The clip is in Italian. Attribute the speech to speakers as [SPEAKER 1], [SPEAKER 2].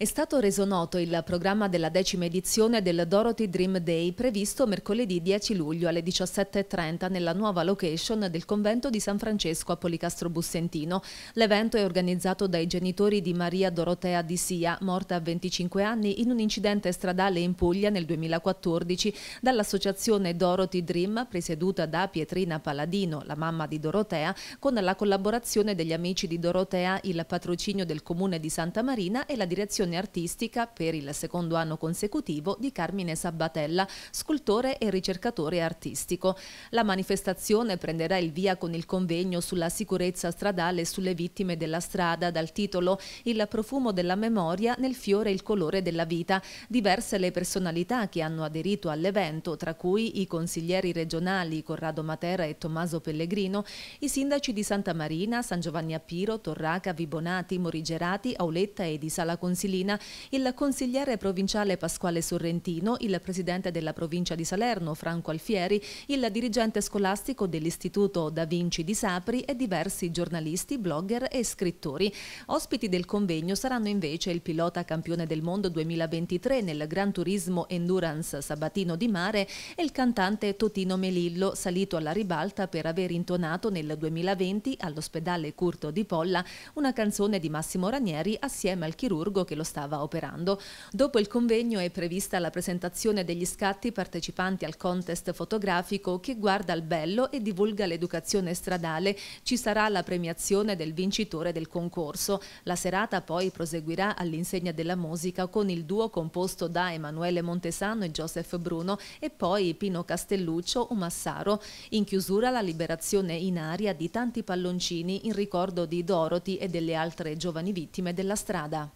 [SPEAKER 1] È stato reso noto il programma della decima edizione del Dorothy Dream Day previsto mercoledì 10 luglio alle 17.30 nella nuova location del convento di San Francesco a Policastro Bussentino. L'evento è organizzato dai genitori di Maria Dorotea Di Sia, morta a 25 anni in un incidente stradale in Puglia nel 2014, dall'associazione Dorothy Dream, presieduta da Pietrina Paladino, la mamma di Dorotea, con la collaborazione degli amici di Dorotea, il patrocinio del comune di Santa Marina e la direzione direzione artistica per il secondo anno consecutivo di Carmine Sabbatella, scultore e ricercatore artistico. La manifestazione prenderà il via con il convegno sulla sicurezza stradale e sulle vittime della strada dal titolo Il profumo della memoria nel fiore il colore della vita. Diverse le personalità che hanno aderito all'evento, tra cui i consiglieri regionali Corrado Matera e Tommaso Pellegrino, i sindaci di Santa Marina, San Giovanni Apiro, Torraca, Vibonati, Morigerati, Auletta e di Sala Consigliere Messina, il consigliere provinciale Pasquale Sorrentino, il presidente della provincia di Salerno Franco Alfieri, il dirigente scolastico dell'Istituto Da Vinci di Sapri e diversi giornalisti, blogger e scrittori. Ospiti del convegno saranno invece il pilota campione del mondo 2023 nel Gran Turismo Endurance Sabatino di Mare e il cantante Totino Melillo, salito alla ribalta per aver intonato nel 2020 all'ospedale Curto di Polla una canzone di Massimo Ranieri assieme al chirurgo che lo stava operando. Dopo il convegno è prevista la presentazione degli scatti partecipanti al contest fotografico che guarda al bello e divulga l'educazione stradale. Ci sarà la premiazione del vincitore del concorso. La serata poi proseguirà all'insegna della musica con il duo composto da Emanuele Montesano e Joseph Bruno e poi Pino Castelluccio Umassaro. In chiusura la liberazione in aria di tanti palloncini in ricordo di Dorothy e delle altre giovani vittime della strada.